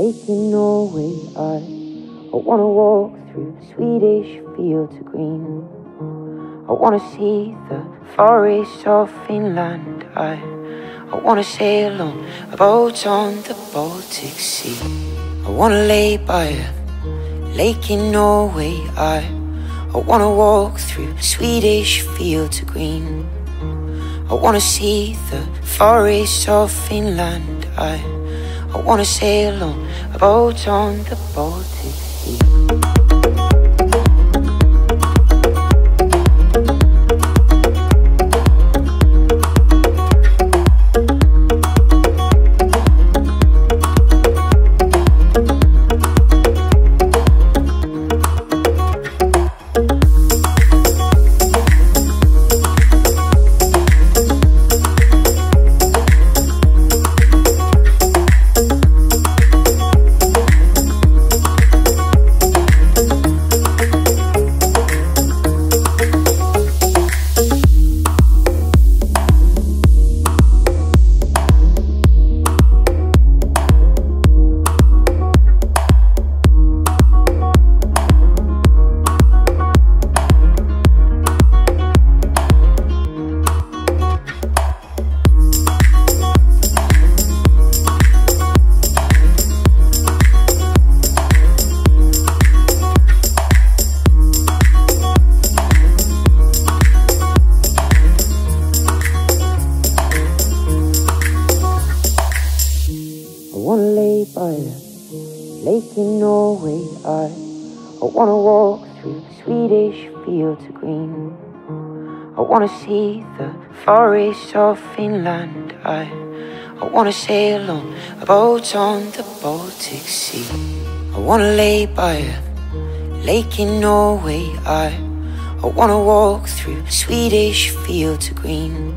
Norway. I, I wanna walk through Swedish fields of green. I wanna see the forests of Finland. I, I wanna sail on a boat on the Baltic Sea. I wanna lay by a lake in Norway. I, I wanna walk through Swedish fields of green. I wanna see the forests of Finland. I, I wanna sail on a boat on the Baltic the lake in Norway. I, I wanna walk through Swedish fields of green. I wanna see the forests of Finland. I, I wanna sail on a boat on the Baltic Sea. I wanna lay by a lake in Norway. I, I wanna walk through Swedish fields of green.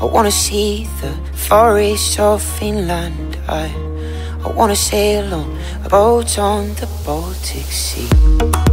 I wanna see the forests of Finland. I, I wanna sail on a boat on the Baltic Sea.